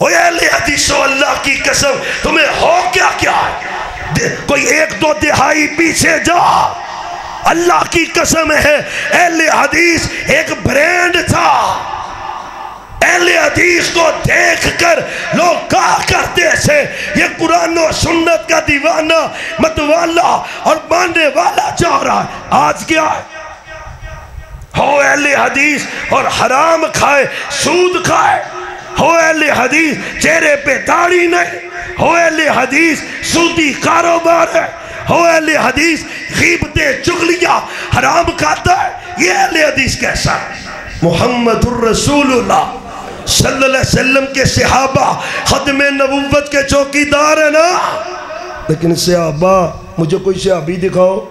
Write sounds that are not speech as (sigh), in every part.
अल्लाह की कसम, तुम्हें हो क्या क्या? कोई एक दो दिहाई पीछे जा। अल्लाह की कसम है एहले हदीस एक ब्रांड था। एहले हदीस को देखकर लोग कहा करते थे? ये कुरान और सुन्नत का दीवाना मतवाला और मानने वाला जा रहा है। आज क्या है? हो अहले हदीस और हराम खाए, सूद खाए। हो हदीस, चेहरे पे दाढ़ी नहीं। हो हदीस, सूदी कारोबार है। हो हदीस, गीबते चुगलियाँ हराम खाता है। ये अहले हदीस कैसा मोहम्मद सल्लल्लाहु अलैहि वसल्लम के सहाबा खत्म नबूवत के चौकीदार है ना। लेकिन सहाबा, मुझे कोई सहाबी दिखाओ,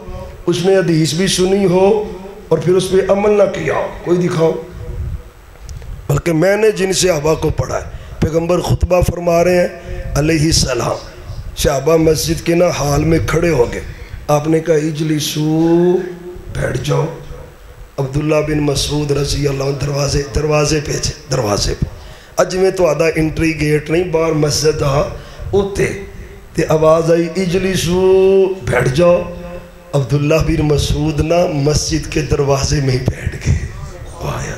उसने हदीस भी सुनी हो और फिर उस पर अमल ना किया हो। कोई दिखाओ। बल्कि मैंने जिन सहाबा को पढ़ा है। पैगंबर खुतबा फरमा रहे हैं, अलही सलाम। मस्जिद के ना हाल में खड़े हो गए। आपने कहा इजली सू बैठ जाओ। अब्दुल्ला बिन मसूद रसी अल्लाह दरवाजे दरवाजे पे थे, दरवाजे पे। अज में तो आधा इंट्री गेट नहीं, बाहर मस्जिद आ उत्ते। ते आवाज़ आई इजली सू बैठ जाओ। अब्दुल्ला बिन मसूद ना मस्जिद के दरवाजे में ही बैठ गए। आया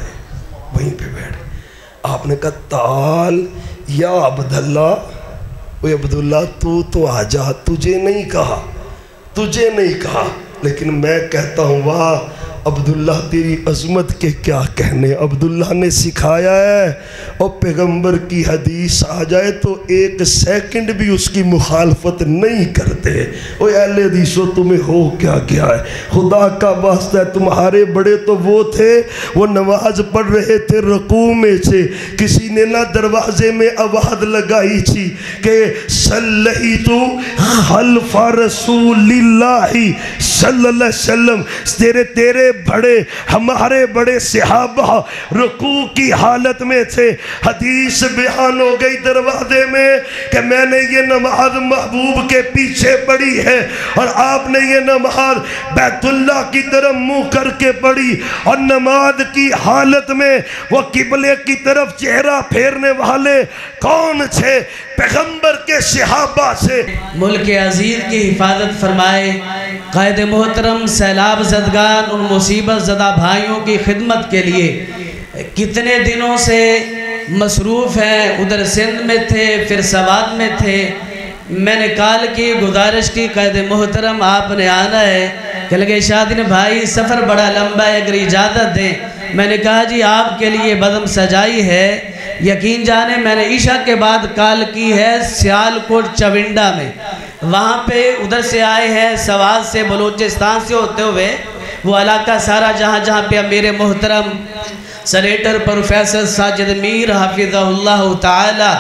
वहीं पे आपने कहा, ताल या अब्दुल्ला? वो अब्दुल्ला, तू तो आ जा, तुझे नहीं कहा, तुझे नहीं कहा, लेकिन मैं कहता हूँ, वाह अब्दुल्ला तेरी अजमत के क्या कहने? अब्दुल्ला ने सिखाया है, और पैगंबर की हदीस आ जाए तो एक सेकंड भी उसकी मुखालफत नहीं करते। ओ अहले हदीसो, तुम्हें हो क्या क्या है? खुदा का वास्ता है, तुम्हारे बड़े तो वो थे, वो नमाज़ पढ़ रहे थे रकू में से। किसी ने ना दरवाजे में आवाज़ लगाई थी कि सल्लही तो हल्फा सल्लल्लाहु अलैहि तेरे तेरे बड़े, हमारे बड़े सिहाबा रुकू की हालत में थे। हदीस बयान हो गई दरवाजे में कि मैंने ये नमाज़ महबूब के पीछे पढ़ी है और आपने ये नमाज़ बैतुल्ला की तरफ़ मुँह करके पढ़ी और नमाज़ की हालत में वो किबले की तरफ़ चेहरा फेरने वाले कौन थे? पैगंबर के सिहाबा से। मुल्क अज़ीज़ की हिफाजत फरमाए, कायद मोहतरम, सैलाब जदगान उन मुसीबत ज़दा भाइयों की खिदमत के लिए। कितने दिनों से मसरूफ़ हैं, उधर सिंध में थे, फिर सवाद में थे। मैंने कॉल की गुजारिश की कैद मोहतरम, आपने आना है। कि लगे, शादिन भाई, सफ़र बड़ा लंबा है, अगर इजाज़त दें मैंने कहा जी, आपके लिए बदम सजाई है। यकीन जाने, मैंने ईशा के बाद काल की है सियालकोट चविंडा में। वहाँ पे उधर से आए हैं, सवाल से, बलूचिस्तान से होते हुए। वो इलाका सारा जहाँ जहाँ पे मेरे मोहतरम सनेटर प्रोफेसर साजिद मीर हाफिज़ल्ला ताला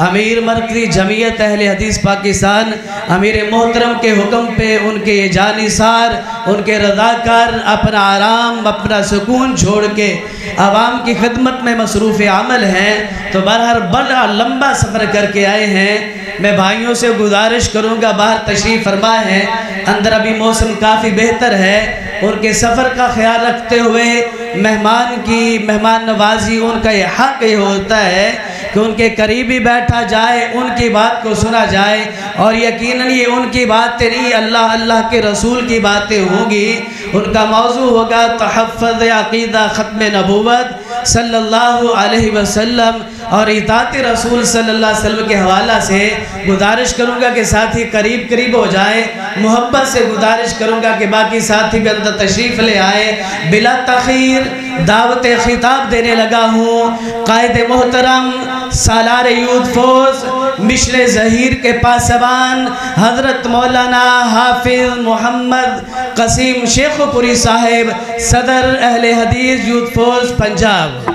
अमीर मरकजी जमीयत अहल हदीस पाकिस्तान, अमीर मोहतरम के हुक्म पे उनके ये जानिसार, उनके रजाकार अपना आराम, अपना सुकून छोड़ के आवाम की खिदमत में मसरूफ़ अमल हैं। तो बहर बड़ा लंबा सफ़र करके आए हैं। मैं भाइयों से गुजारिश करूँगा, बाहर तशरीफ़ फरमा है। अंदर अभी मौसम काफ़ी बेहतर है। उनके सफ़र का ख्याल रखते हुए मेहमान की, मेहमान नवाजी उनका यह हक ये होता है कि उनके करीब ही बैठा जाए, उनकी बात को सुना जाए। और यकीन ये उनकी बातें नहीं अल्लाह अल्लाह के रसूल की बातें होंगी। उनका मौजू होगा तहफ़ अकीदा ख़त्म नबूवत सल्लल्लाहु अलैहि वसल्लम। और इतात रसूल सल्लल्लाहु अलैहि वसल्लम के हवाला से गुजारिश करूँगा कि साथी करीब करीब हो जाए। मोहब्बत से गुजारिश करूँगा कि बाकी साथी भी अंदर तशरीफ़ ले आए। बिला तखीर दावत खिताब देने लगा हूँ। कायद मोहतरम, सालार यूथ फोर्स मिश्र जहीर के पासवान, हज़रत मौलाना हाफिज मोहम्मद कसीम शेखपुरी साहेब, सदर अहल हदीस यूथ फोर्स पंजाब।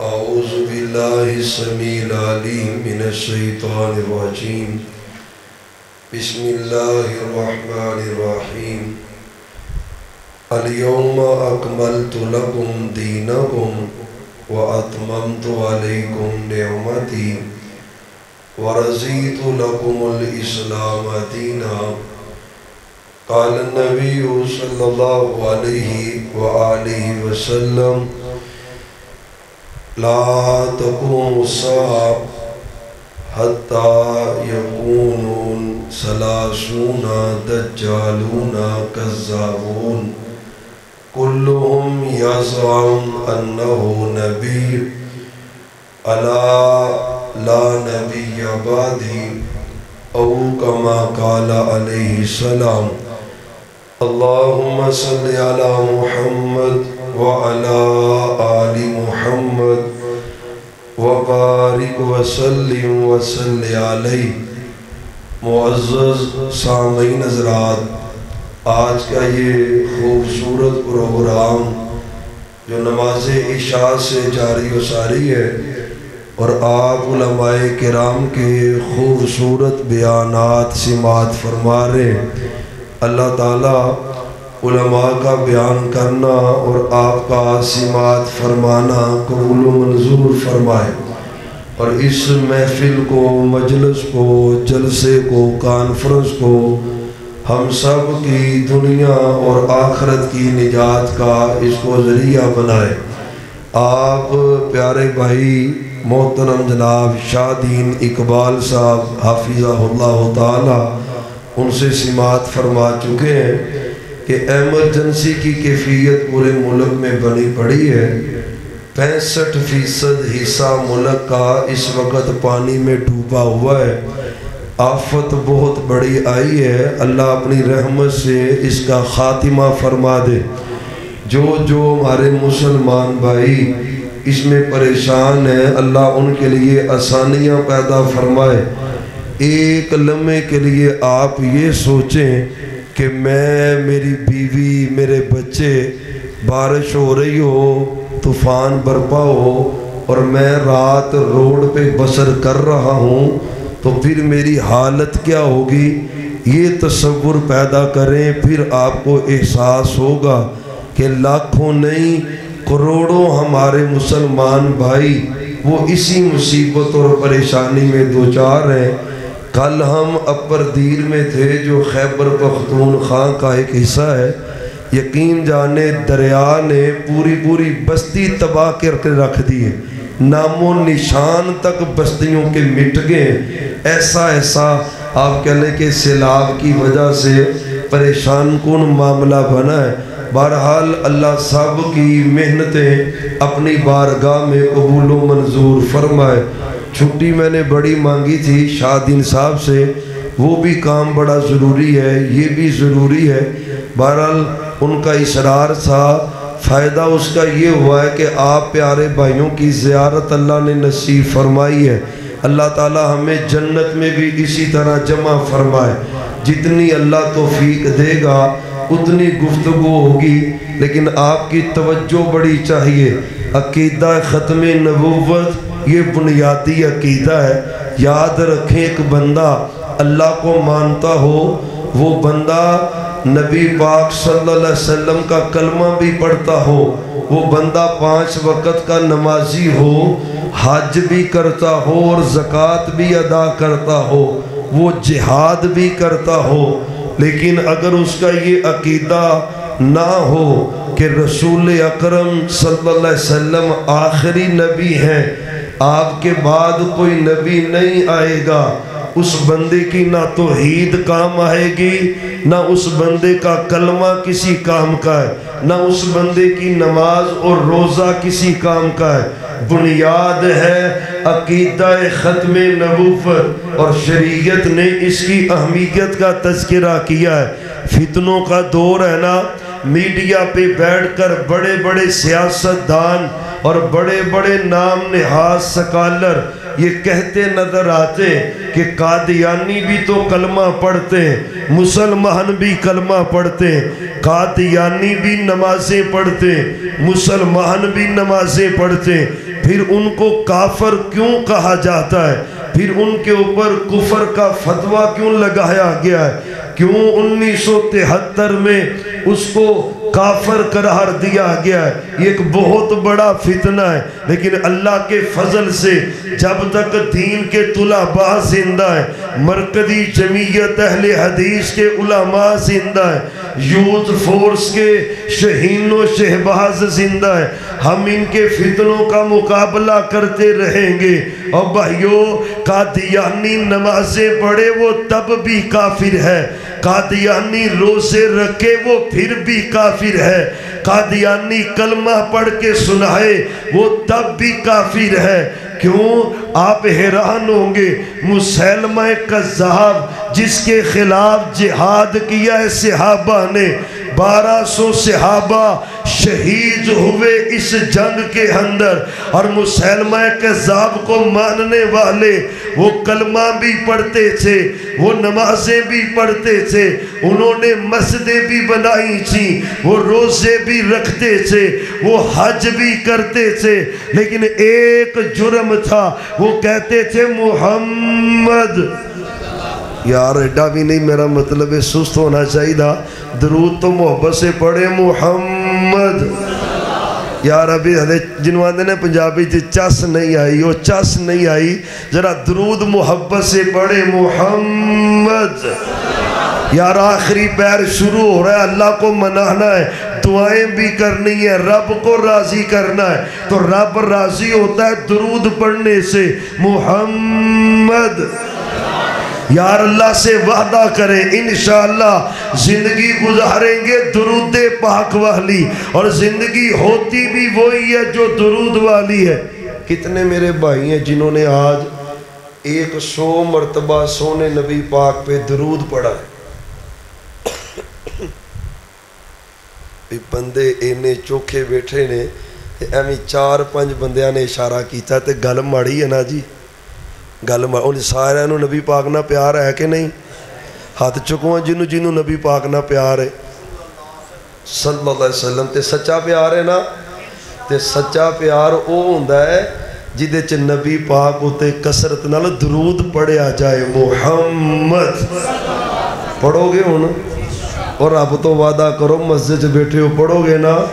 औज़ु बिल्लाहि समील अलीम मिनश शैतानिर रजीम बिस्मिल्लाहिर रहमानिर रहीम अल-यौम अकमलतु लकुम दीनकुम व अतममतु अलैकुम निअमती व रज़ीतु लकुमुल इस्लाम दीना काल नबी सल्लल्लाहु अलैहि व आलिहि वसल्लम ला तकुम साब हत्ता यकूनुन सलासूना दज्जालूना कज़्ज़ाबून। कुल्लुहुम यज़अम अन्नहु नबी अला ला नबिय्य बादी। औ कमा काला अलैहि सलाम। अल्लाहुम्मा सल्लि अला व बारिक व सल्लिम व सल्लि अलैहि मुअज़्ज़ज़ सामीन हज़रात आज का ये खूबसूरत प्रोग्राम जो नमाज़ इशा से जारी व सारी है और आप उलमाए किराम के खूबसूरत बयानात सिमात फरमा रहे अल्लाह ताला उलमा का बयान करना और आपका सिमात फरमाना कबूल मंजूर फरमाए। और इस महफिल को, मजलस को, जलसे को, कॉन्फ्रेंस को हम सब की दुनिया और आखरत की निजात का इसको ज़रिया बनाए। आप प्यारे भाई, मोहतरम जनाब शादीन इकबाल साहब हाफिज़ा उनसे सिमात फरमा चुके हैं। कि एमरजेंसी की कैफियत पूरे मुल्क में बनी पड़ी है। पैंसठ फ़ीसद हिस्सा मुल्क का इस वक्त पानी में डूबा हुआ है। आफत बहुत बड़ी आई है। अल्लाह अपनी रहमत से इसका ख़ात्मा फरमा दे। जो जो हमारे मुसलमान भाई इसमें परेशान है, अल्लाह उनके लिए आसानियाँ पैदा फरमाए। एक लम्हे के लिए आप ये सोचें कि मैं, मेरी बीवी, मेरे बच्चे, बारिश हो रही हो, तूफ़ान बर्पा हो, और मैं रात रोड पे बसर कर रहा हूँ तो फिर मेरी हालत क्या होगी? ये तस्वुर पैदा करें, फिर आपको एहसास होगा कि लाखों नहीं, करोड़ों हमारे मुसलमान भाई, वो इसी मुसीबत और परेशानी में दो चार हैं। कल हम अपर दीर में थे, जो खैबर पख्तूनख्वा का एक हिस्सा है। यकीन जाने दरिया ने पूरी पूरी बस्ती तबाह करके रख दी है। नामो निशान तक बस्तियों के मिट गए ऐसा ऐसा आप कह लें कि सैलाब की वजह से परेशान कौन मामला बना है। बहरहाल अल्लाह सब की मेहनतें अपनी बारगाह में कबूल मंजूर फरमाए। छुट्टी मैंने बड़ी मांगी थी शाहदीन साहब से। वो भी काम बड़ा ज़रूरी है, ये भी ज़रूरी है। बहरहाल, उनका इसरार था। फ़ायदा उसका ये हुआ है कि आप प्यारे भाइयों की ज़्यारत अल्लाह ने नसीब फरमाई है। अल्लाह ताला हमें जन्नत में भी इसी तरह जमा फरमाए। जितनी अल्लाह तोफीक देगा, उतनी गुफ्तु होगी। लेकिन आपकी तवज्जो बड़ी चाहिए। अकीदा ख़त्म नबूवत ये बुनियादी अकीदा है। याद रखें एक बंदा अल्लाह को मानता हो, वो बंदा नबी पाक सल्लल्लाहु अलैहि वसल्लम का कलमा भी पढ़ता हो, वो बंदा पाँच वक़्त का नमाजी हो, हज भी करता हो और ज़क़़त भी अदा करता हो, वो जिहाद भी करता हो, लेकिन अगर उसका ये अकीदा ना हो कि रसूल अकरम सल्लल्लाहु अलैहि वसल्लम आखिरी नबी हैं आपके बाद कोई नबी नहीं आएगा। उस बंदे की ना तो ईद काम आएगी, ना उस बंदे का कलमा किसी काम का है, ना उस बंदे की नमाज़ और रोज़ा किसी काम का है। बुनियाद है अकीदा ख़त्म नबूफत और शरीयत ने इसकी अहमियत का तस्करा किया है। फितनों का दौर है ना मीडिया पे बैठकर बड़े बड़े सियासतदान और बड़े बड़े नाम नहाज सकालर, ये कहते नज़र आते कि कादियानी भी तो कलमा पढ़ते, मुसलमान भी कलमा पढ़ते, कादियानी भी नमाजें पढ़ते, मुसलमान भी नमाजें पढ़ते फिर उनको काफर क्यों कहा जाता है? फिर उनके ऊपर कुफर का फतवा क्यों लगाया गया है? क्यों उन्नीस सौ तिहत्तर में उसको काफर करार दिया गया है? ये एक बहुत बड़ा फितना है। लेकिन अल्लाह के फजल से जब तक दीन के तुलाबा ज़िंदा है, मरकजी जमीयत अहले हदीस के उलमा ज़िंदा है, यूथ फोर्स के शहीन शहबाज ज़िंदा है, हम इनके फितनों का मुकाबला करते रहेंगे। और भाइयों, कादियानी नमाजें पढ़े, वो तब भी काफिर है। कादियानी रोज़े रखे, वो फिर भी काफिर है। कादियानी कलमा पढ़ के सुनाए, वो तब भी काफिर है। क्यों? आप हैरान होंगे। मुसलमा कज़ाब जिसके खिलाफ जिहाद किया है सिहाबा ने, बारह सौ सिहाबा शहीद हुए इस जंग के अंदर। और मुसलमा कज़ाब को मानने वाले, वो कलमा भी पढ़ते थे, वो नमाजें भी पढ़ते थे, उन्होंने मस्जिदें भी बनाई थी, वो रोज़े भी रखते थे, वो हज भी करते थे। लेकिन एक जुर्म था, वो कहते थे, मोहम्मद। यार, एडा भी नहीं मेरा मतलब है, सुस्त होना चाहिए दरूद तो मोहब्बत से पढ़े, मुहम्मद। यार अभी हले जिन्हों आते ने पंजाबी चस नहीं आई वो चस नहीं आई जरा दरूद मुहब्बत से पढ़े मुहम्मद यार आखिरी पैर शुरू हो रहा है अल्लाह को मनाना है दुआएँ भी करनी है रब को राज़ी करना है तो रब राज़ी होता है दरूद पढ़ने से मुहम्मद यार अल्लाह से वादा करें इन ज़िंदगी गुजारेंगे दरूद पाक वाली। और ज़िंदगी होती भी वही है जो दरूद वाली है। कितने मेरे भाई हैं जिन्होंने आज एक सौ मरतबा सोने नबी पाक पे दरूद पढ़ा बंदे इन्ने चोखे बैठे ने एवं चार पाँच बंद ने इशारा किया तो गल माड़ी है ना जी। ਗੱਲ ਉਹਨੇ ਸਾਰਿਆਂ ਨੂੰ ਨਬੀ ਪਾਕ ਨਾਲ ਪਿਆਰ ਹੈ ਕਿ ਨਹੀਂ? ਹੱਥ ਚੁੱਕੋ ਜਿਹਨੂੰ ਜਿਹਨੂੰ ਨਬੀ ਪਾਕ ਨਾਲ ਪਿਆਰ ਹੈ। ਸੱਲੱਲਾਹੁ ਅਲੈਹਿ ਵਸੱਲਮ, ਤੇ ਸੱਚਾ ਪਿਆਰ ਹੈ ਨਾ? ਤੇ ਸੱਚਾ ਪਿਆਰ ਉਹ ਹੁੰਦਾ ਹੈ ਜਿਹਦੇ ਚ ਨਬੀ ਪਾਕ ਉਤੇ ਕਸਰਤ ਨਾਲ ਦਰੂਦ ਪੜਿਆ ਜਾਏ। ਮੁਹੰਮਦ। ਪੜੋਗੇ ਹੁਣ? ਔਰ ਰੱਬ ਤੋਂ ਵਾਦਾ ਕਰੋ, ਮਸਜਿਦ 'ਚ ਬੈਠੇ ਹੋ ਪੜੋਗੇ ਨਾ?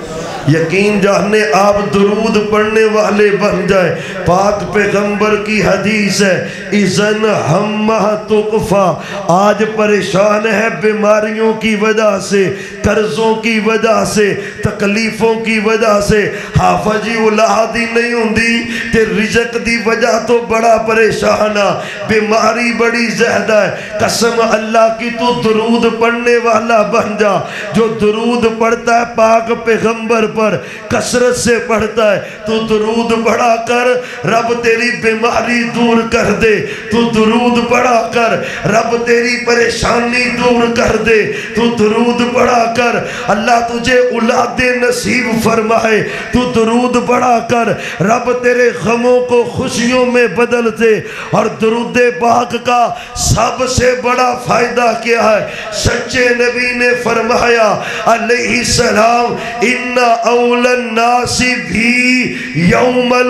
यकीन जाने आप दरूद पढ़ने वाले बन जाए। पाक पैगंबर की हदीस है, इजन हम तुकफा। आज परेशान है बीमारियों की वजह से, कर्जों की वजह से, तकलीफों की वजह से। हाफजी उलादी नहीं होंगी ते रिजक की वजह तो बड़ा परेशान आ। बीमारी बड़ी ज़्यादा है। कसम अल्लाह की तू दरूद पढ़ने वाला बन जा। जो दरूद पढ़ता है पाक पैगंबर पर कसरत से पढ़ता है, तू दरूद पढ़ा कर रब तेरी बीमारी दूर कर दे, तू दरूद पढ़ा कर रब तेरी परेशानी दूर कर दे, तू दरूद पढ़ा कर अल्लाह तुझे उलादे नसीब फरमाए, तू दरूद पढ़ा कर रब तेरे गमों को खुशियों में बदल दे, और दरूद पाक का सबसे बड़ा फ़ायदा क्या है? सच्चे नबी ने फरमाया अलैहि सलाम इन्ना औलन्नासी भी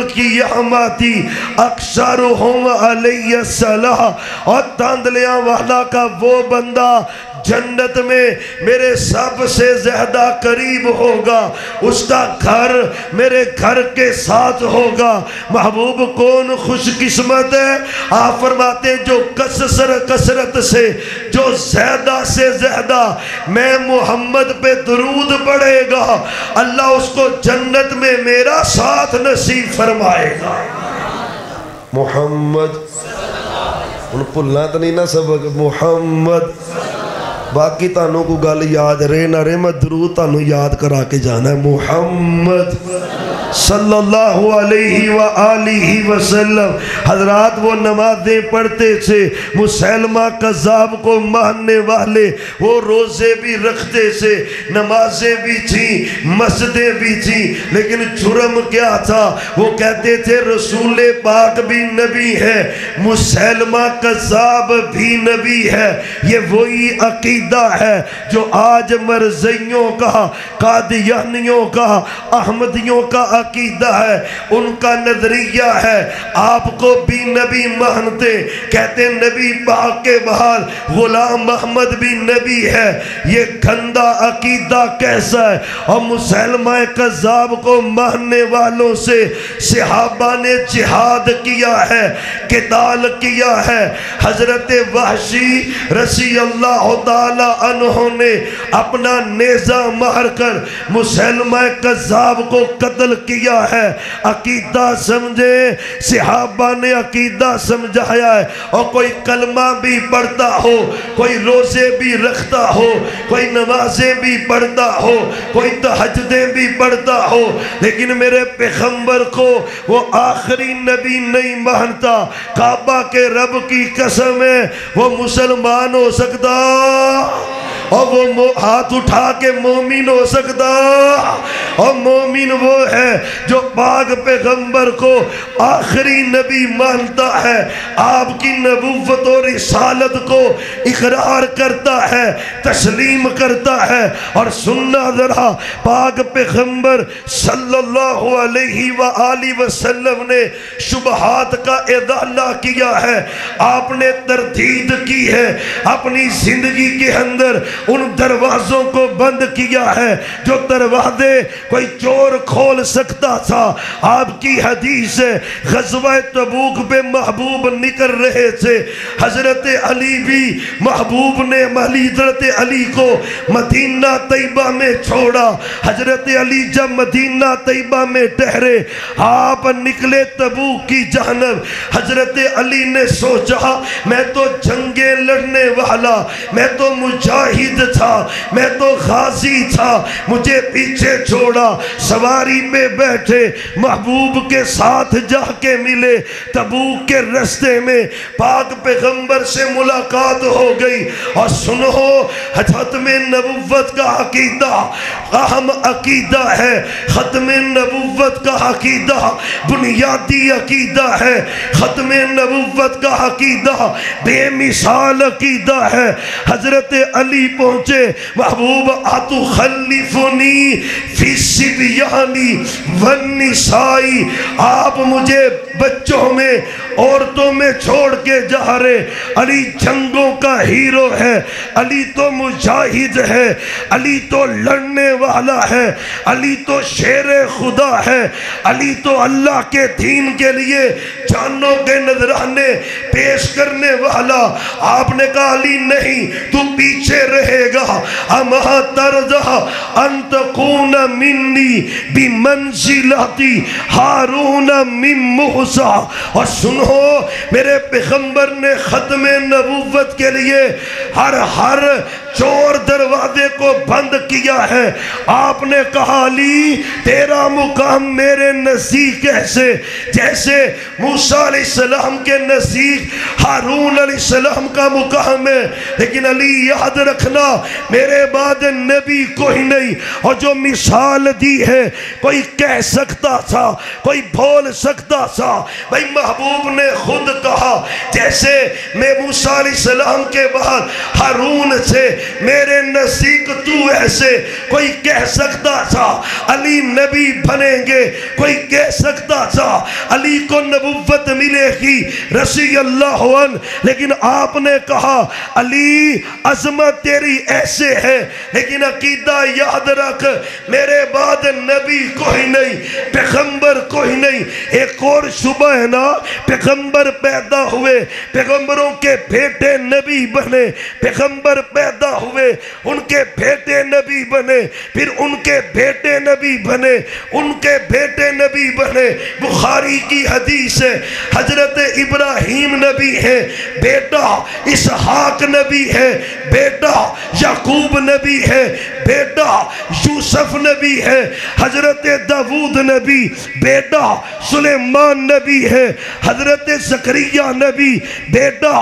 की अक्सर हम सलाह। और तांदलिया वाला का वो बंदा जन्नत में मेरे सबसे ज़्यादा करीब होगा। उसका घर मेरे घर के साथ होगा। महबूब कौन खुशकिस्मत है? आप फरमाते जो कसर कसरत से, जो ज़्यादा से ज़्यादा मैं मोहम्मद पे दरूद पड़ेगा अल्लाह उसको जन्नत में मेरा साथ नसीब फरमाएगा। मोहम्मद। हूँ भुलना तो नहीं ना सबक। मुहम्मद। बाकी तू को गल याद रहे ना रहे, मैं ज़रूर तू याद करा के जाना मुहम्मद। सल्लल्लाहु अलैहि व आलिहि वसल्लम। हजरात वो नमाजें पढ़ते थे, मुसलमा कज़ाब को मानने वाले वो रोज़े भी रखते थे, नमाजें भी थी, मस्जिदें भी थी, लेकिन जुर्म क्या था? वो कहते थे, रसूल पाक भी नबी है, मुसलमा कज़ाब भी नबी है। ये वही अकीदा है जो आज मरजइयों का, कादियानियों का, अहमदियों का अकीदा है, उनका नज़रिया है। आपको भी नबी मानते, कहते नबी पाक के बाहर गुलाम मोहम्मद भी नबी है। ये गंदा अकीदा कैसा है? और मुसलमान कज़ाब को मानने वालों से सिहाबा ने जिहाद किया है, किताल किया है। हज़रत वहशी रसी अल्लाह ने अपना नेजा मार कर मुसलमान कज़ाब को कत्ल किया है। अकीदा समझे, सिहाबा ने अकीदा समझाया है। और कोई कलमा भी पढ़ता हो, कोई रोज़े भी रखता हो, कोई नमाजें भी पढ़ता हो, कोई तहजदें भी पढ़ता हो, लेकिन मेरे पैगंबर को वो आखिरी नबी नहीं मानता। काबा के रब की कसम है, वो मुसलमान हो सकता। और वो हाथ उठा के मोमिन हो सकता। और मोमिन वो है जो पाक पैगंबर को आखिरी नबी मानता है। आपकी नबूवत और रिसालत को इकरार करता है, तस्लीम करता है। और सुनना जरा पाक पैगंबर सल्लल्लाहु अलैहि वसल्लम ने शुबहात का इदाला किया है। आपने तरदीद की है। अपनी ज़िंदगी के अंदर उन दरवाजों को बंद किया है। जो दरवाजे कोई चोर खोल सकता था, आपकी हदीस गजवा तबूक पे महबूब निकल रहे थे। हज़रत अली भी महबूब ने हज़रत अली को मदीना तैयबा में छोड़ा। हज़रत अली जब मदीना तैयबा में ठहरे, आप निकले तबूक की जानब हज़रत अली ने सोचा, मैं तो जंगे लड़ने वाला, मैं तो मुजाहिद था, मैं तो गाजी था, मुझे पीछे छोड़ा, सवारी में बैठे, महबूब के साथ जाके मिले, तबूक के रस्ते में पाक पैगंबर से मुलाकात हो गई। और सुनो खत्म नबुवत का अकीदा, अहम अकीदा है ख़त्म नबुवत का अकीदा, बुनियादी अकीदा है ख़त्म नबुवत का अकीदा, बेमिसाल अकीदा है। हज़रत अली पहुँचे, महबूब आतु खलीफुनी फिसिबियानी वनिसाई आप मुझे बच्चों में, औरतों में छोड़ के जा रहे। अली जंगों का हीरो है, अली तो मुजाहिद है, अली तो लड़ने वाला है, अली तो शेर खुदा है, अली तो अल्लाह के दीन के लिए जानों के नजराने पेश करने वाला। आपने कहा, अली, नहीं, तू पीछे रहेगा अमहा तरजा अंतकून मिन्नी भी मंजिलाती हारून मिम मूसा और सुनो, मेरे पैगंबर ने ख़त्म नबूवत के लिए हर हर चोर दरवाजे को बंद किया है। आपने कहा, अली, तेरा मुकाम मेरे नज़दीक कैसे जैसे मूसा सलाम के नज़दीक हारून सलाम का मुकाम है। लेकिन अली, याद रखना मेरे बाद नबी कोई नहीं। और जो मिसाल दी है, कोई कह सकता था, कोई बोल सकता था, भाई महबूब ने खुद कहा, जैसे मैं मूसा सलाम के बाद हारून से, मेरे नसीक तू ऐसे कोई कह सकता था, अली नबी बनेंगे, कोई कह सकता था, अली को नबुवत मिलेगी रसी अल्लाह लेकिन आपने कहा, अली, अजमत तेरी ऐसे है, लेकिन अकीदा याद रख, मेरे बाद नबी कोई नहीं, पैगंबर कोई नहीं। एक और सुबह है ना, पैगंबर पैदा हुए, पैगंबरों के बेटे नबी बने, पैगंबर पैदा हुए, उनके बेटे नबी बने, फिर उनके बेटे नबी बने, उनके बेटे नबी बने। बुखारी की हदीस है, हज़रत इब्राहिम नबी है, बेटा इसहाक नबी है, बेटा याकूब नबी है, बेटा यूसुफ नबी है, हज़रत दाऊद नबी, बेटा सुलेमान नबी है, हज़रत जकरिया नबी, बेटा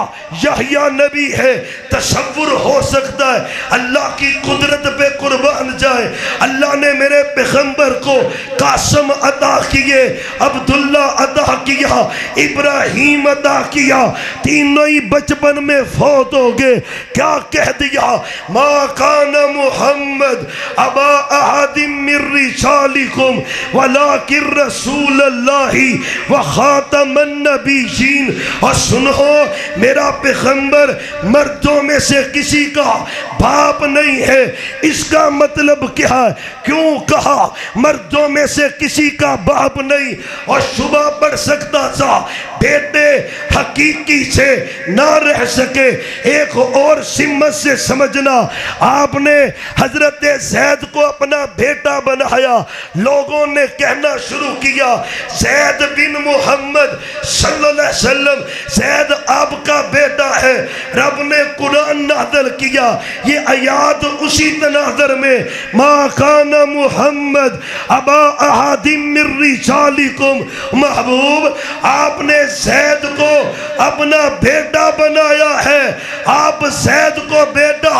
यहिया नबी है। तस्वुर हो सकता है, अल्लाह की कुदरत पे कुर्बान जाए। अल्लाह ने मेरे पैगंबर को कासम अदा किए, अब्दुल्ला अदा किया, इब्राहिम अदा किया। तीनों ही बचपन में फौत हो गए। क्या कह दिया? माँ कान मोहम्मद अबा मर्दों में से किसी का बाप नहीं है। इसका मतलब क्या? है क्यों कहा? मर्दों में से किसी का बाप नहीं। और सुबह पढ़ सकता था, बेटे हकीकी से ना रह सके। एक और सिम्मत से समझना। आपने हज़रत सैद को अपना बेटा बनाया। लोगों ने कहना शुरू किया सैद बिन मोहम्मद वसल्लम, जैद आपका बेटा है। रब ने कुरान नादल किया। ये आयात उसी तनादर में, माँ काना मोहम्मद अबा महबूब, आपने सैद को अपना बेटा बनाया है। आप सैद को बेटा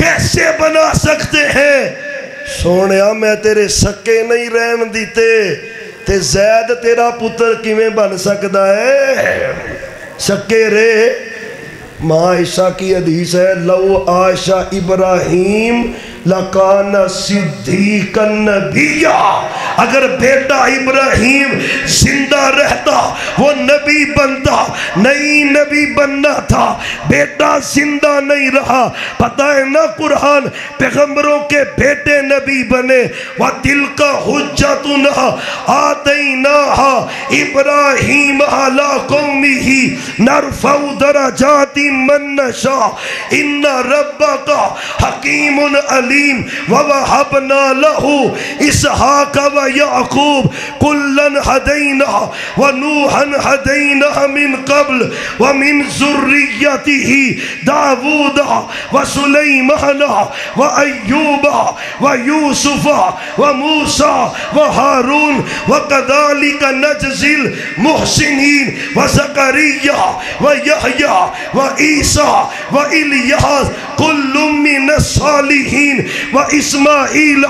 कैसे बना सकते हैं? सोने मैं तेरे सके नहीं रहन दीते। ते जैद तेरा पुत्र किमें बन सकता है? सके रे। माँ ईशा की हदीस है, लो आशा इब्राहिम लकान सिद्दीकन नबिया। अगर बेटा इब्राहिम ज़िंदा रहता, वो नबी बनता, नई नबी बनना था, बेटा ज़िंदा नहीं रहा। पता है ना कुरान, पैगंबरों के बेटे नबी बने वह दिल का हुज्जतुन आते ना इब्राहिम अला कौमी ही नरफउ दराजाति मन नशा इन्ना रब्बका हकीमुन अलीम व वहबना लहू इसहाक व याकूब कुल्लन हदैना व नूहन हदैना मिन कब्ल व मिन जुर्रियतिही दाऊदा व सुलैमाना व अय्यूबा व यूसुफा व मूसा व हारून व कदालिक नजजिल मुहसिनीन व जकरिया व यहया व ईसा व इलियास कुल्लुम मिन सालिहीन व इस्माइल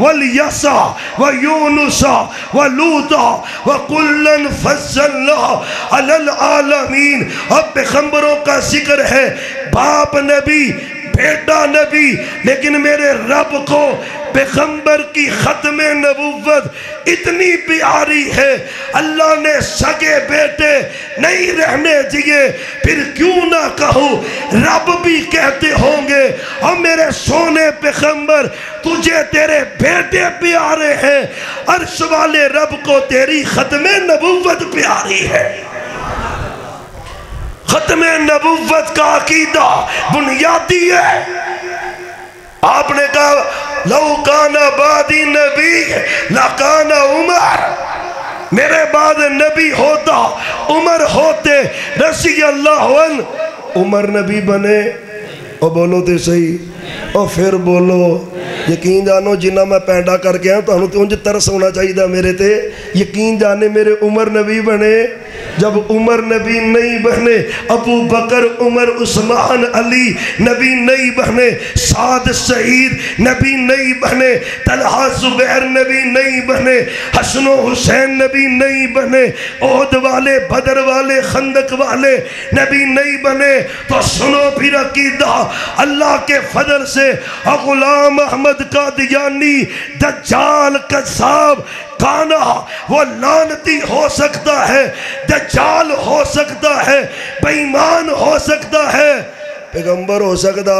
वल यसा व यूनुसा व लूता व कुल्लन फजलना अलल आलमीन अब पैगंबरों का ज़िक्र है बाप नबी बेटा नबी, लेकिन मेरे रब को पैगंबर की खत्म नबूवत इतनी प्यारी है। अल्लाह ने सगे बेटे नहीं रहने दिए। फिर क्यों ना कहूँ, रब भी कहते होंगे और मेरे सोने पैगंबर, तुझे तेरे बेटे प्यारे हैं। अर्श वाले रब को तेरी खत्म नबूवत प्यारी है। खत्म नबूवत का अकीदा। बुनियादी है। आपने कहा लौकाना बादी नबी लकाना उमर। मेरे बाद नबी होता, उमर होते रसी अल्लाह उमर नबी बने, और बोलो तो सही, और फिर बोलो, यकीन जानो, जिन्ना मैं पैंडा करके आया तो उंज तरस होना चाहिए मेरे ते। यकीन जाने मेरे उमर नबी बने। जब उमर नबी नहीं बहने, अबू बकर, उमर, उस्मान, अली नबी नहीं बने साद शहीद नबी नहीं बने तलहा, जुबैर नबी नहीं बने हसनो, हुसैन नबी नहीं बने ओद वाले, बदर वाले, खंदक वाले नबी नहीं बने तो सुनो फिर अकीदा, अल्लाह के फजल से गुलाम अहमद का दियानी दज्जाल कसाब ताना वो लानती हो सकता है दाल हो सकता है, बेईमान हो सकता है। पैगंबर हो सकता।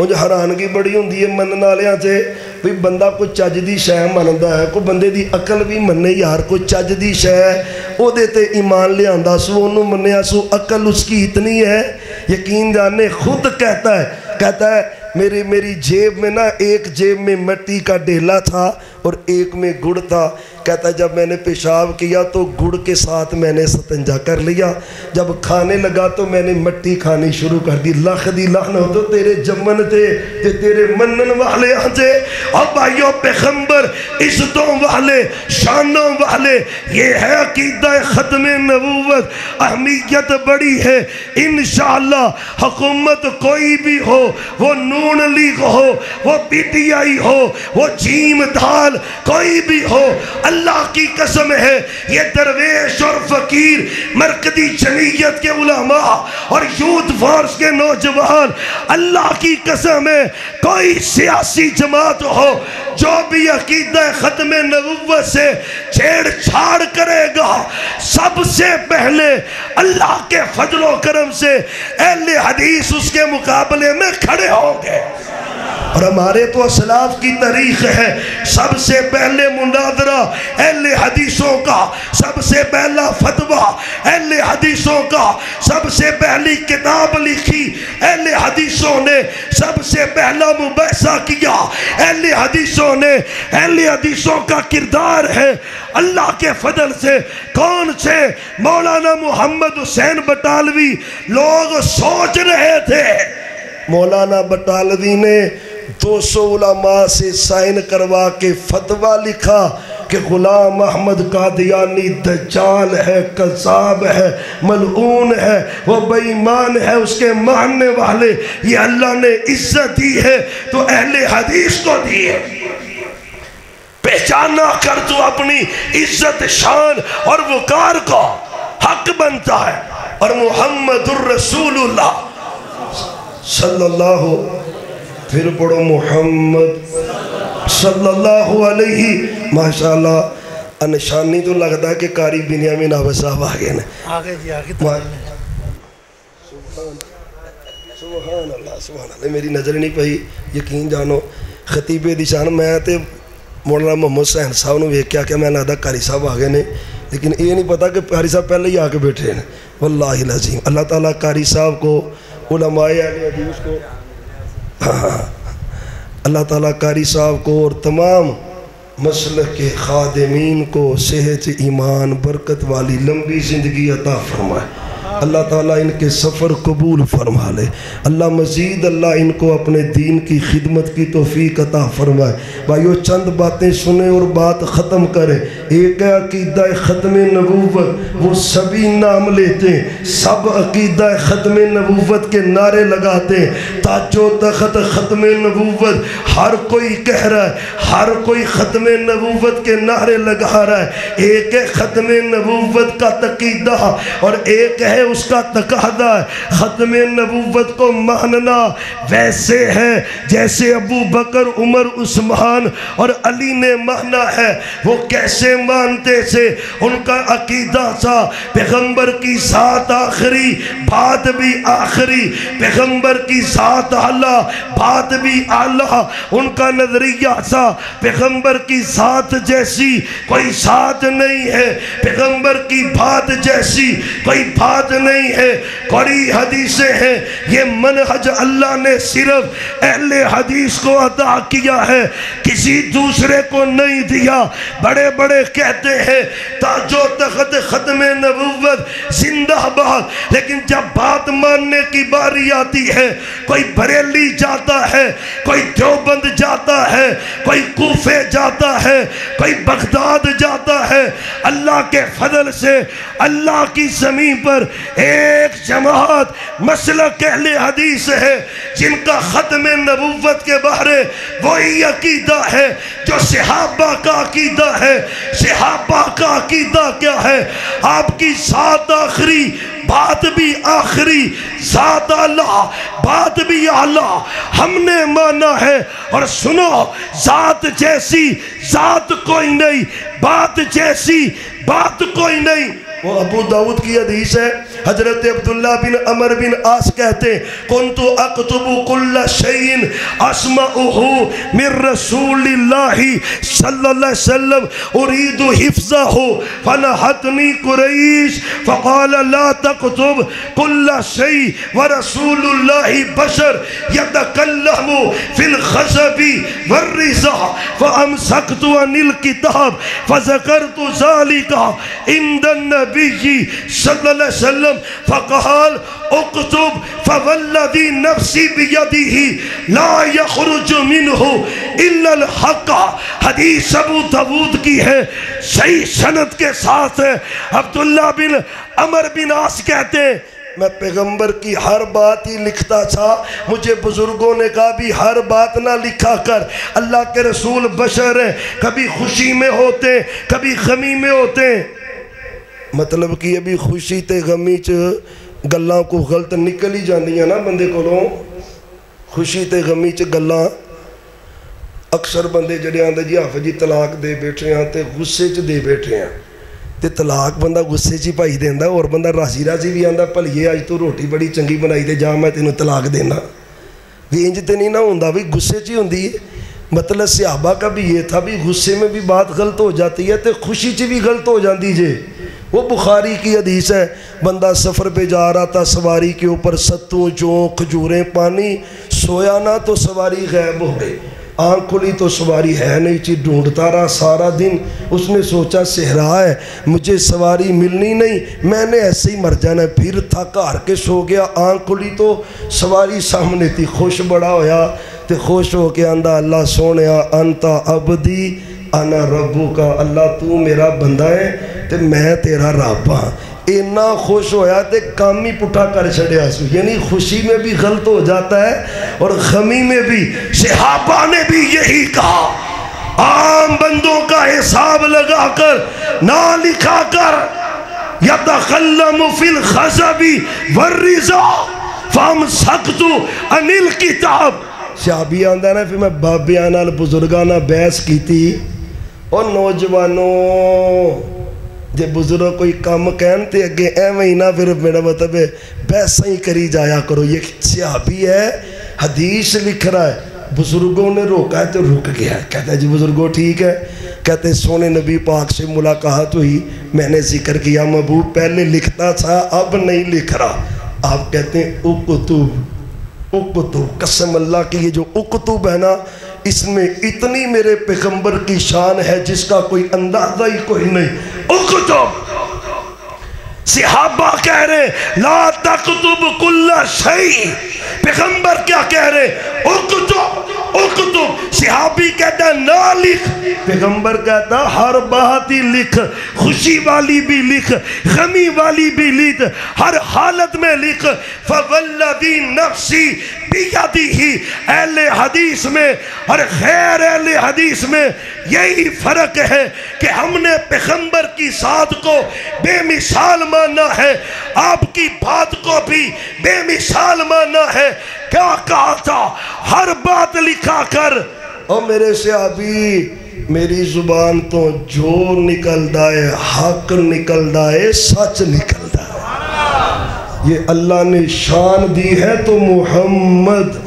मुझे हैरानगी बड़ी होंगी है मन वाले से, भी बंदा कोई चज की शह मनता है कोई बंद की अकल भी मने यार कोई चज की शह वो ईमान लिया सो, ओनू मनिया सो, अकल उसकी इतनी है। यकीन जाने, खुद कहता है कहता है, मेरी मेरी जेब में ना, एक जेब में मिट्टी का डेला था और एक में गुड़ था। कहता, जब मैंने पेशाब किया तो गुड़ के साथ मैंने सतंजा कर लिया। जब खाने लगा तो मैंने मट्टी खानी शुरू कर दी। लख दी लहन हो तो तेरे जमन थे ते तेरे मनन वाले आजे। अब भाइयों पैगंबर, इज्जतों वाले, शानों वाले। ये है अकीदा ख़त्म नबूवत। अहमियत बड़ी है। इन हुकूमत कोई भी हो, वो नून लीग हो, वो पी टी पीटीआई हो, वो चीम दाल कोई भी हो, अल्लाह की कसम है, ये दरवेश और फकीर मरकदी जमीयत के उलमा और यूथ फोर्स के नौजवान, अल्लाह की कसम है, कोई सियासी जमात हो, जो भी अकीदा ख़त्म नबूवत से छेड़छाड़ करेगा, सबसे पहले अल्लाह के फजलो करम से, अहले हदीस उसके मुकाबले में खड़े होंगे। और हमारे तो असलाफ की तारीख है। सबसे पहले मुनादरा अहले हदीसों का। सबसे पहला फतवा, अहले हदीसों का। सबसे पहली किताब लिखी, अहले हदीसों ने। सबसे पहला मुबैसा किया, अहले हदीसों ने। अहले हदीसों का किरदार है अल्लाह के फजल से। कौन से? मौलाना मोहम्मद हुसैन बटालवी। लोग सोच रहे थे, मौलाना बटालवी ने दो सौ से साइन करवा के फतवा लिखा कि गुलाम अहमद कादियानी दजाल है कसाब है मलून है, वो बेईमान है, उसके मानने वाले, ये अल्लाह ने इज़्ज़त दी है तो अहले हदीस को दी है। पहचाना कर तू अपनी इज़्ज़त, शान और वकार का। हक बनता है। और मोहम्मद रसूलुल्लाह सल्लल्लाहु फिर पढ़ो मोहम्मद सल्लल्लाहु अलैहि। माशाल्लाह निशानी तो लगता है कि कारी बिनियामिन आबद साहब आ गए आगे सुबहान अल्लाह सुबहान अल्लाह। मेरी नज़र नहीं पई यकीन जानो खतीबे दी शान। मैं तो मौलाना मोहम्मद सैन साहब ने वेख्या कि मैं लगता कारी साहब आ गए ने। लेकिन ये नहीं पता कि कारी साहब पहले ही आके बैठे हैं वल्लाह लजीम। अल्लाह ताला कारी साहब को उलमाए हदीस को (coughs) अल्लाह ताला कारी साहब को और तमाम मसल के खादमीन को सेहत, ईमान, बरकत वाली लंबी ज़िंदगी अता फरमाए। अल्लाह ताला इनके सफ़र कबूल फरमा ले। अल्लाह मज़ीद अल्लाह इनको अपने दीन की खिदमत की तोफ़ी अता फरमाए। भाई चंद बातें सुने और बात ख़त्म करें। एक अकीदा ख़त्म नबूवत वो सभी नाम लेते हैं। सब अकीदा ख़त्म नबूवत के नारे लगाते हैं। ताजो तखत ख़त्म नबूवत हर कोई कह रहा है, हर कोई ख़त्म नबूवत के नारे लगा रहा है। एक है ख़त्म नबूवत का तकीदा, और एक है उसका तकादा ख़त्म नबूवत को मानना वैसे है, जैसे अबू बकर, उमर, उस्मान और अली ने माना है। वो कैसे मानते थे? उनका अकीदा था पैगंबर की सात आखिरी, बात भी आखिरी। पैगंबर की सात आला, बात भी आला। उनका नज़रिया था पैगंबर की सात जैसी कोई सात नहीं है। पैगंबर की बात जैसी कोई बात नहीं है। कड़ी हदीसें हैं। ये मनहज अल्लाह ने सिर्फ़ अहले हदीस को अदा किया है। किसी दूसरे को नहीं दिया। बड़े बड़े कहते हैं, ताजो तखत ख़त्म नबूवत, जिंदाबाद। लेकिन जब बात मानने की बारी आती है, कोई बरेली जाता है, कोई देवबंद जाता है, कोई कोफे जाता है, कोई बगदाद जाता है, अल्लाह के फजल से, अल्लाह की ज़मीन पर एक जमात मसल कहले हदीस है, जिनका ख़त्म नबूवत के बारे वही अकीदा है, जो सिहाबा का अकीदा है। सिहाबा का अकीदा क्या है? आपकी सात आखिरी, बात भी आखिरी, सात आला, बात भी आला। हमने माना है, और सुनो, जात जैसी, जात कोई नहीं, बात जैसी, बात कोई नहीं। वो अबू दाऊद की हदीस है हज़रत अब्दुल्ला बिन अमर बिन आस कहते कौन तो अकतुबु कुल्ला शैइन मिर रसूलिल्लाहि सल्लल्लाहु अलैहि वसल्लम, उरीदु हिफ्ज़हु, फनहतनी कुरैश, फकाल ला तकतुब कुल्ला शै व रसूलुल्लाहि बशर यतकल्लमु फिल खसबी वर्रिज़ा फअमसकतु अनिल किताब, फज़करतु ज़ालिका, इंदन नबी सल्लल्लाहु अलैहि वसल्लम फक़ाल उक्तुब फवल्लदी नफ्सी बियदिही ला यखरुज मिनहु इल्लल हक हदीस अबू दाऊद की है सही सनद के साथ है अब्दुल्ला बिन अमर बिन आस मैं पैगंबर की हर बात ही लिखता था मुझे बुज़ुर्गों ने कहा भी हर बात ना लिखा कर अल्लाह के रसूल बशर हैं कभी खुशी में होते कभी गमी में होते मतलब कि अभी खुशी ते गमी च ਗੱਲਾਂ ਕੋ ਗਲਤ ਨਿਕਲ ਹੀ ਜਾਂਦੀਆਂ ਨਾ ਬੰਦੇ ਕੋਲੋਂ ਖੁਸ਼ੀ ਤੇ ਗਮੀ ਚ ਗੱਲਾਂ ਅਕਸਰ ਬੰਦੇ ਜਿਹੜੇ ਆਂਦੇ ਜੀ ਹਾਫਿਜ਼ ਜੀ ਤਲਾਕ ਦੇ ਬੈਠੇ ਆ ਤੇ ਗੁੱਸੇ ਚ ਦੇ ਬੈਠੇ ਆ ਤੇ ਤਲਾਕ ਬੰਦਾ ਗੁੱਸੇ 'ਚ ਹੀ ਭਾਈ ਦਿੰਦਾ ਹੋਰ ਬੰਦਾ ਰਾਜੀ ਰਾਜੀ ਵੀ ਆਂਦਾ ਭਲੀਏ ਅੱਜ ਤੂੰ ਰੋਟੀ ਬੜੀ ਚੰਗੀ ਬਣਾਈ ਤੇ ਜਾ ਮੈਂ ਤੈਨੂੰ ਤਲਾਕ ਦੇਣਾ भी इंज तो नहीं ना होता भी गुस्से च ही होंगी है मतलब सियाबा का भी ये था भी गुस्से में भी बात गलत हो जाती है तो खुशी च भी गलत हो जाती जे वो बुखारी की हदीस है, बंदा सफ़र पे जा रहा था, सवारी के ऊपर सत्तू जौ खजूरें पानी, सोया ना तो सवारी गायब हो गई। आँख खुली तो सवारी है नहीं चीज़ ढूंढता रहा सारा दिन। उसने सोचा, सेहरा है, मुझे सवारी मिलनी नहीं, मैंने ऐसे ही मर जाना फिर थक हार के सो गया। आँख खुली तो सवारी सामने थी, खुश बड़ा होया तो खुश हो के आंदा, अल्लाह सोने अंता अबदी आना रब्बू का अल्लाह तू मेरा बंदा है तो मैं तेरा रब हाँ। इन्ना खुश होया तो काम ही पुठा कर छड़िया सु। यानी खुशी में भी गलत हो जाता है और गमी में भी, सिहाबा ने भी यही कहा। आम बंदों का हिसाब लगाकर, ना लिखा कर यदखल्लम फिल खजबी वर्रिजा फम सकतु अनिल किताब। सियाबी आंदा ना, फिर मैं बाबिया बुजुर्गां बहस की और नौजवानों जे बुज़ुर्ग कोई काम कहन ते अगे एवं ही ना फिर मेरा मतलब है वैसा ही करी जाया करो ये सियाबी है हदीस लिख रहा है बुज़ुर्गों ने रोका है तो रुक गया कहता है जी बुज़ुर्गों ठीक है कहते सोने नबी पाक से मुलाकात हुई मैंने ज़िक्र किया महबूब पहले लिखता था अब नहीं लिख रहा आप कहते हैं उकतुब उकतुब कसम अल्लाह की ये जो उकतुब है ना इसमें इतनी मेरे पैगंबर की शान है, जिसका कोई अंदाज़ा ही कोई नहीं। उकतुब सिहाबा कह रहे ला तकतुब कुल्ला सही पैगंबर क्या कह रहे उकतुब उकतुब, सिहाबी कहता ना लिख। पैगंबर कहता, हर बात ही लिख, खुशी वाली भी लिख, गमी वाली भी लिख, हर हालत में लिख। फवल्लदी नफसी ही हदीस में और गैर अहले हदीस में, यही फ़र्क है कि हमने पैगंबर की साथ को बेमिसाल माना है, आपकी बात को भी बेमिसाल माना है। क्या कहा था? हर बात लिखा कर और मेरे से अभी मेरी ज़ुबान तो जो निकलता है, हक निकलता है, सच निकलता है। ये अल्लाह ने शान दी है तो मोहम्मद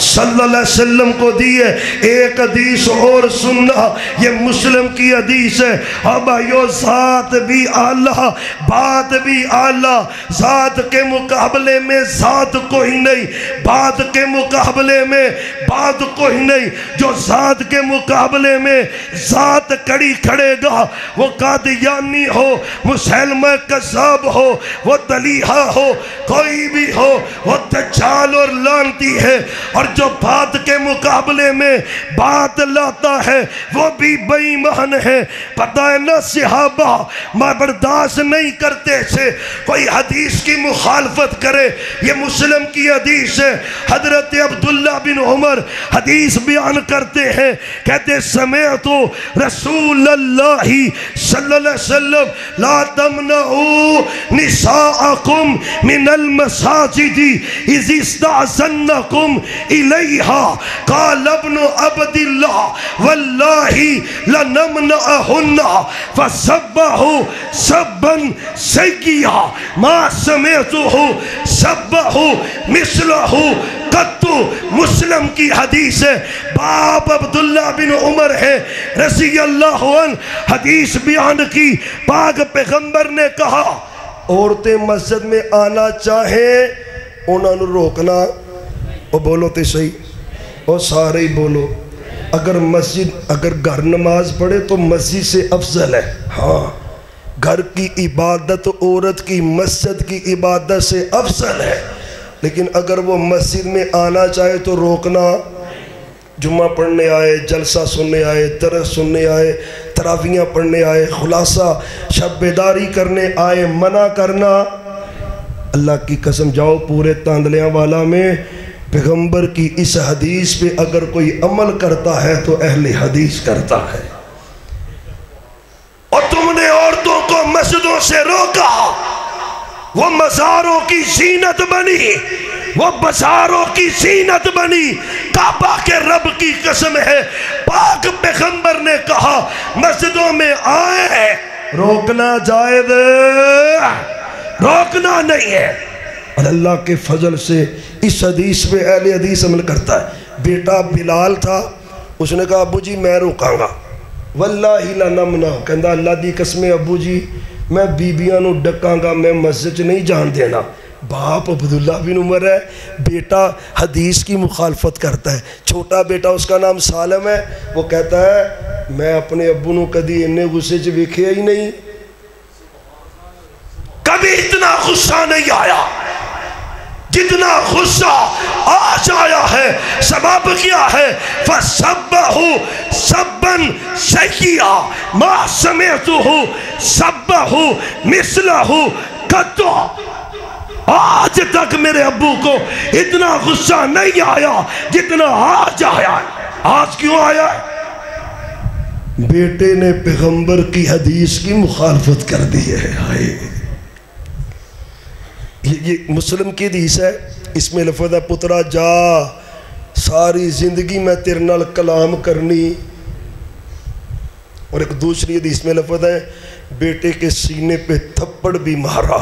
वसल्लम को दी है। एक हदीस और सुनना, ये मुस्लिम की हदीस है। अब भाइयों जात भी आला, बात भी आला। जात के मुकाबले में जात कोई नहीं, बात के मुकाबले में बात कोई नहीं। जो सात के मुकाबले में सात कड़ी खड़ेगा, वो कादियानी हो मुसलमान कसाब हो, वो दलीहा हो, कोई भी हो, वो तचाल और लानती है। और जो बात के मुकाबले में बात लाता है, वो भी बेईमान है। पता है ना सिहाबा मैं बर्दाश्त नहीं करते से कोई हदीस की मुखालफत करे, ये मुस्लिम की हदीस है। हज़रत अब्दुल्ला बिन उमर हदीस बयान करते हैं, कहते समय तो रसूल सल्लल्लाहु ला तमनऊ निसाअकुम मिनल मसाजिदी, इज़ इलैहा अब्दिल्लाह, वल्लाहि लनमनअहुन्ना, फसब्बहु सबन सय्यिया मा समेतुहु सब्बहु मिसलहु। कत्तु मुस्लिम की हदीस है, बाप अब्दुल्ला बिन उमर है रसी अल्लाह हदीस बयान की, पाक पैगंबर ने कहा, औरतें मस्जिद में आना चाहें उन्होंने रोकना ਉਹ बोलो तो सही। और सारे ही बोलो, अगर मस्जिद, अगर घर नमाज़ पढ़े तो मस्जिद से अफजल है। हाँ घर की इबादत, औरत की मस्जिद की इबादत से अफजल है। लेकिन अगर वो मस्जिद में आना चाहे तो रोकना। जुम्मा पढ़ने आए, जलसा सुनने आए तरस सुनने आए, तरावियाँ पढ़ने आए, खुलासा शबेदारी करने आए, मना करना। अल्लाह की कसम, जाओ पूरे तांदलियाँ वाला में पैगंबर की इस हदीस पे अगर कोई अमल करता है तो अहले हदीस करता है। और तुमने औरतों को मस्जिदों से रोका, वो मज़ारों की जीनत बनी, वो बाजारों की जीनत बनी। काबा के रब की कसम है, पाक पैगंबर ने कहा, मस्जिदों में आए, रोकना जायद रोकना नहीं है। और अल्लाह के फजल से इस हदीस पे अहले हदीस अमल करता है। बेटा बिलाल था, उसने कहा, अबू जी, मैं रोकांगा। वल्ला ही ला नमना। कहता, अल्लाह की कसमें, अबू जी, मैं बीबियाँ डकांगा, मैं मस्जिद नहीं जान देना। बाप अब्दुल्ला बिन उमर है। बेटा हदीस की मुखालफत करता है। छोटा बेटा, उसका नाम सालम है। वो कहता है, मैं अपने अबू न कभी इन्ने गुस्से च वेखिया ही नहीं। कभी इतना गुस्सा नहीं आया। जितना गुस्सा आज आया है सबब क्या है। फसब्बहु सबन सैया मा समेतुहु सब्बहु मिसलहु कतो आज तक मेरे अबू को इतना गुस्सा नहीं आया जितना आज आया आज क्यों आया बेटे ने पैगंबर की हदीस की मुखालफत कर दी है, हाय। ये, ये मुस्लिम की हदीस है इसमें लफज है पुत्रा जा सारी ज़िंदगी मैं तेरे नाल कलाम करनी। और एक दूसरी हदीस में लफज है बेटे के सीने पे थप्पड़ भी मारा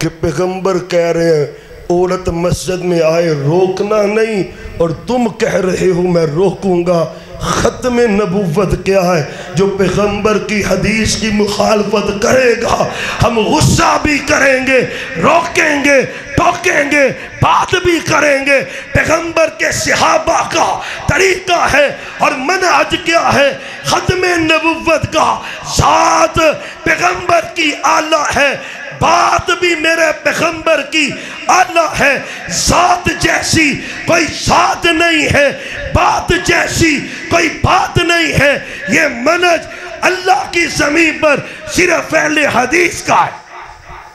कि पैगंबर कह रहे हैं औरत मस्जिद में आए, रोकना नहीं, और तुम कह रहे हो, मैं रोकूँगा। ख़त्म नबूवत क्या है? जो पैगंबर की हदीस की मुखालफत करेगा, हम गुस्सा भी करेंगे, रोकेंगे टोकेंगे बात भी करेंगे। पैगंबर के सिहाबा का तरीका है और मनहज क्या है? ख़त्म नबूवत का साथ पैगंबर की आला है। बात भी मेरे पैगंबर की आला है। जात जैसी कोई साथ नहीं है, बात जैसी कोई बात नहीं है। ये मनज अल्लाह की ज़मीन पर सिर्फ़ पहले हदीस का है,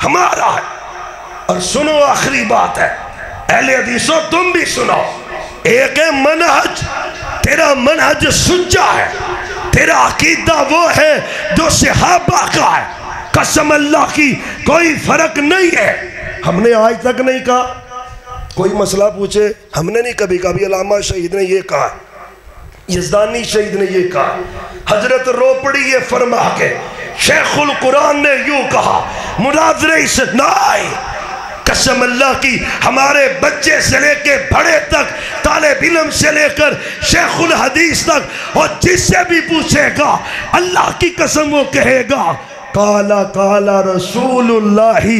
हमारा है। और सुनो, आखिरी बात है, अहले हदीसो, तुम भी सुनो, एक है मनहज, तेरा मनहज सुच्चा है, तेरा अकीदा वो है जो सिहाबा का है। कसम अल्लाह की, कोई फ़र्क नहीं है। हमने आज तक नहीं कहा। कोई मसला पूछे, हमने नहीं कभी कभी अलामा शहीद ने ये कहा, यजदानी शहीद ने ये कहा, हज़रत रोपड़ी ये फरमा के, शेखुल कुरान ने यूँ कहा मुनाजरे से नाई कसम अल्लाह की, हमारे बच्चे से लेके बड़े तक, ताले बिलम से लेकर शेखुल हदीस तक, और जिससे भी पूछेगा, अल्लाह की कसम वो कहेगा काला काला अलैहि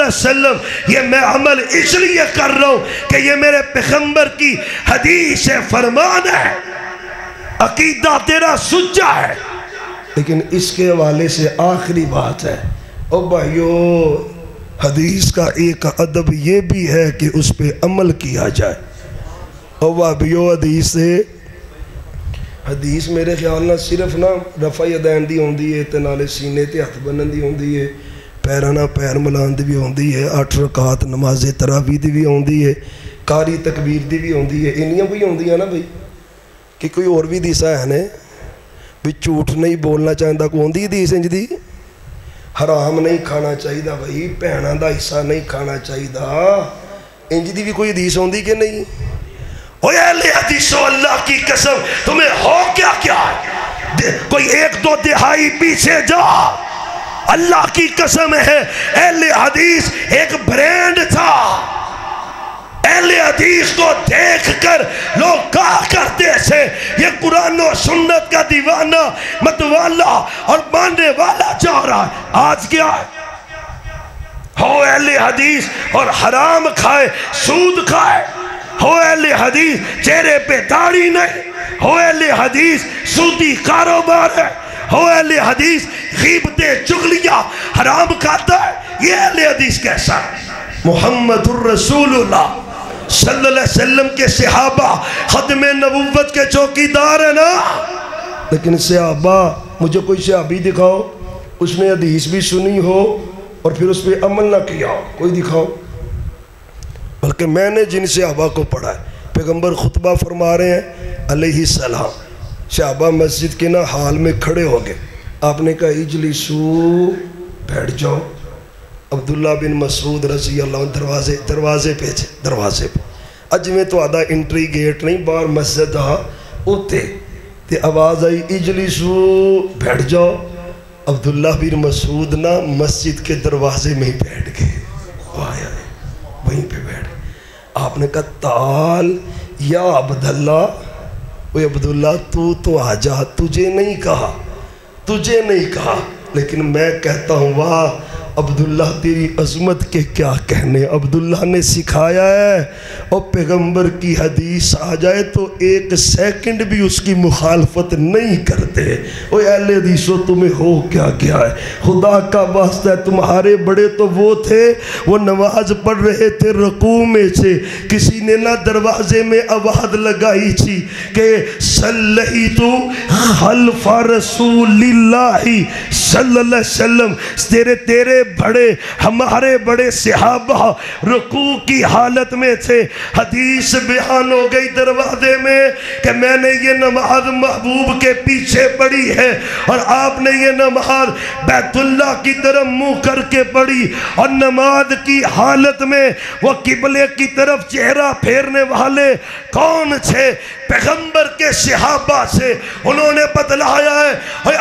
वसल्लम, ये मैं अमल इसलिए कर रहा हूँ कि ये मेरे पैगंबर की हदीस फरमान है, अकीदा तेरा सुच्चा है। लेकिन इसके हवाले से आखिरी बात है, ओ भाइयों, हदीस का एक अदब ये भी है कि उस पर अमल किया जाए। ओ भाइयों, हदीस से हदीस मेरे ख्याल ना सिर्फ़ ना रफा अदैन की आँदी है तो नाले सीने ते हथ बनन की आँदी है पैरों ना पैर मिलान की भी आँदी है अठ रकात नमाजे तरावी की भी आँदी है कारी तकबीर की भी आँदी है इनिया भी आँदियाँ ना बई कि कोई और भी दिशा है ने भी झूठ नहीं बोलना चाहता को आँदी हदीस इंज दी हराम नहीं खाना चाहिए बई भैनों का हिस्सा नहीं खाना चाहिए इंज की भी कोई हदीस आँदी कि नहीं ओए अहले हदीसो अल्लाह की कसम, तुम्हें हो क्या क्या? कोई एक दो दिहाई पीछे जा। अल्लाह की कसम है, अहले हदीस एक ब्रांड था। अहले हदीस को देखकर लोग कहा करते थे? ये कुरान और सुन्नत का दीवाना मतवाला और मानने वाला जा रहा है। आज क्या? है हो अहले हदीस और हराम खाए, सूद खाए। हदीस चेहरे पे दाढ़ी नहीं। हो अहले हदीस सूदी कारोबार है। हो अहले हदीस गीबते चुगलियाँ हराम खाता है। ये अहले हदीस कैसा मोहम्मद रसूलुल्लाह वसल्लम के सहाबा खत्म नबूवत के चौकीदार है ना। लेकिन सहाबा, मुझे कोई सहाबी दिखाओ, उसने हदीस भी सुनी हो और फिर उस पर अमल ना किया हो। कोई दिखाओ। बल्कि मैंने जिन सहाबा को पढ़ा है। पैगंबर खुतबा फरमा रहे हैं अलैहि सलाम। मस्जिद के ना हाल में खड़े हो गए। आपने कहा इजलिसू बैठ जाओ। अब्दुल्ला बिन मसूद रज़ी अल्लाह दरवाजे दरवाजे पे दरवाजे पे। अज में तो आधा एंट्री गेट नहीं बाहर मस्जिद आ उत्ते। ते आवाज़ आई इजलिसू बैठ जाओ। अब्दुल्ला बिन मसूद ना मस्जिद के दरवाजे में ही बैठ गए। वाह यार, वहीं पे बैठ आपने कहा, ताल या अब्दुल्ला? अब्दुल्ला, तू तो आ जा, तुझे नहीं कहा, तुझे नहीं कहा। लेकिन मैं कहता हूँ, वाह अब्दुल्ला तेरी अजमत के क्या कहने? अब्दुल्ला ने सिखाया है, और पैगंबर की हदीस आ जाए तो एक सेकंड भी उसकी मुखालफत नहीं करते। ओ अहले हदीसो, तुम्हें हो क्या क्या है? खुदा का वास्ता है, तुम्हारे बड़े तो वो थे, वो नमाज़ पढ़ रहे थे रकू में से। किसी ने ना दरवाजे में आवाज़ लगाई थी कि सल्लही तो हल्फा सल्लल्लाहु अलैहि तेरे तेरे बड़े, हमारे बड़े सहाबा रुकू की हालत में थे। हदीस बयान हो गई दरवाजे में कि मैंने ये नमाज़ महबूब के पीछे पढ़ी है और आपने ये नमाज़ बैतुल्ला की तरफ़ मुँह करके पढ़ी और नमाज़ की हालत में वो किबले की तरफ़ चेहरा फेरने वाले कौन थे? पैगंबर के सहाबा से उन्होंने बतलाया है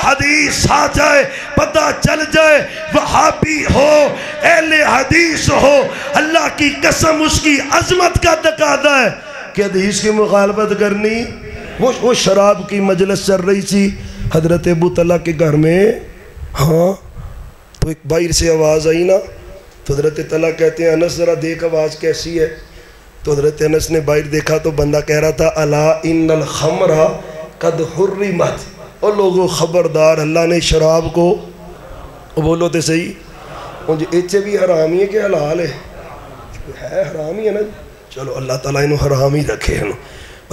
हदीस आ जाए, पता चल जाए, वहाबी हो, अहले हदीस हो, अल्लाह की कसम उसकी अजमत का तकादा है। कि हदीस की मुखालफत करनी, वो वो शराब की मजलस चल रही थी, हज़रत अबू तला के घर में। हाँ तो एक बाहर से आवाज़ आई ना तो हज़रत तला कहते हैं, अनस, ज़रा देख आवाज़ कैसी है? तो हज़रत अनस ने बाहर देखा तो बंदा कह रहा था, अला इन खमरा कद हुर्री मत और लोगों, खबरदार, अल्लाह ने शराब को बोलो तो सही उन इस भी हराम ही है कि हलाल है? है, हराम ही है ना? चलो, अल्लाह तला इन हराम ही रखे हैं।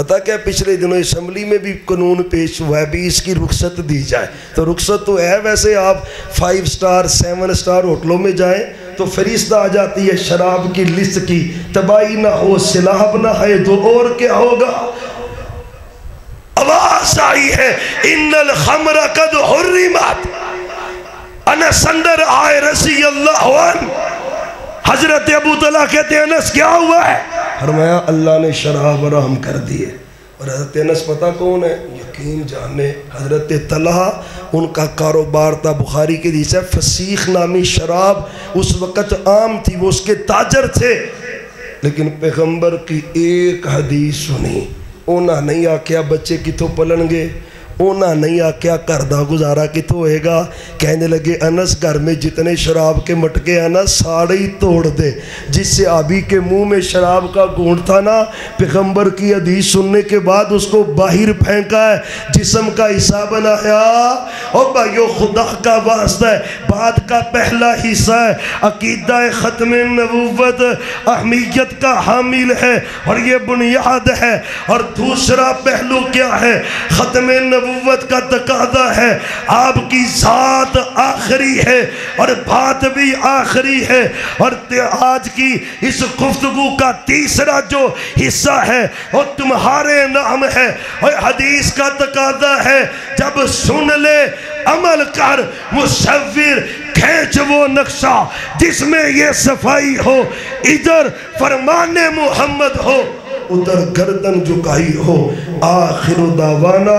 पता क्या पिछले दिनों असम्बली में भी कानून पेश हुआ है, भी इसकी रुख्सत दी जाए। तो रुख्सत तो है वैसे आप फाइव स्टार सेवन स्टार होटलों में जाएँ तो फरिश्ता आ जाती है शराब की लिस्ट की, तबाही ना हो, सिलाब ना है तो और क्या होगा? आवाज़ आई है, इन्नल खमरा कद हुर्रिमत। अनस अंदर आए रसी अल्लाह हज़रत अबू तला कहते हैं, अनस, क्या हुआ है? फरमाया, अल्लाह ने शराब हराम कर दी है। और हज़रत अनस पता कौन है? यकीन जाने, हज़रत तलहा उनका कारोबार था बुखारी के दिशा फसीख नामी शराब उस वक़्त आम थी, वो उसके ताजर थे। लेकिन पैगंबर की एक हदीस सुनी उन्हें नहीं आख्या बच्चे कितों पलनगे? उन्हें नहीं आख्या घर का गुजारा कितों होएगा? कहने लगे, अनस घर में जितने शराब के मटके हैं ना सारे ही तोड़ दे। जिससे आबी के मुँह में शराब का घूंट था ना, पैगंबर की हदीस सुनने के बाद उसको बाहर फेंका है। जिसम का हिस्सा बनाया और भाइयों, खुदा का वास्ता है। बात का पहला हिस्सा है। अकीदा ख़त्म नबूवत, अहमियत का हामिल है। और ये बुनियाद है। और दूसरा पहलू क्या है? ख़त्म नबूवत का तकादा है। आपकी ज़ात आखिरी है और बात भी आखिरी है। और आज की इस गुफ्तगु का तीसरा जो हिस्सा है, वो तुम्हारे नाम है। और हदीस का तकादा है, जब सुन ले, अमल कर मुसविर खींच वो नक्शा जिसमें ये सफ़ाई हो, इधर फरमाने मोहम्मद हो, उधर गर्दन झुकाई हो, आखिर दावाना